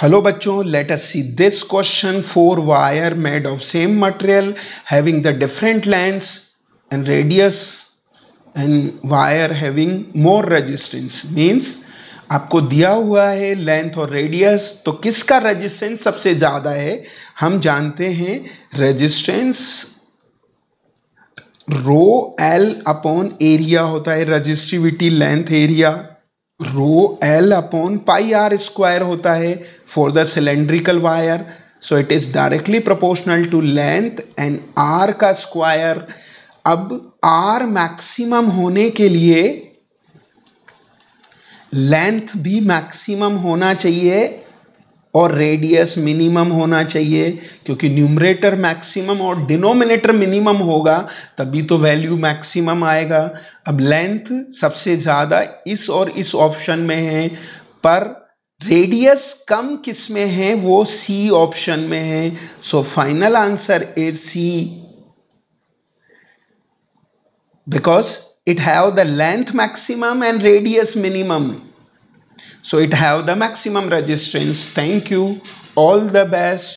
Hello बच्चों let us see this question four wire made of same material having the different lengths and radius and wire having more resistance means आपको दिया हुआ है length और radius तो किसका resistance सबसे ज़्यादा है? हम जानते हैं resistance rho L upon area होता है resistivity length area rho L upon pi R square होता है for the cylindrical wire so it is directly proportional to length and R का स्क्वायर अब आर मैक्सिमम होने के लिए लेंथ भी मैक्सिमम होना चाहिए और रेडियस मिनिमम होना चाहिए, क्योंकि न्यूमरेटर मैक्सिमम और डिनोमिनेटर मिनिमम होगा, तभी तो वैल्यू मैक्सिमम आएगा। अब लेंथ सबसे ज़्यादा इस और इस ऑप्शन में है, पर रेडियस कम किसमें है, वो सी ऑप्शन में है। So final answer is C because it have the length maximum and radius minimum so it have the maximum resistance. Thank you. All the best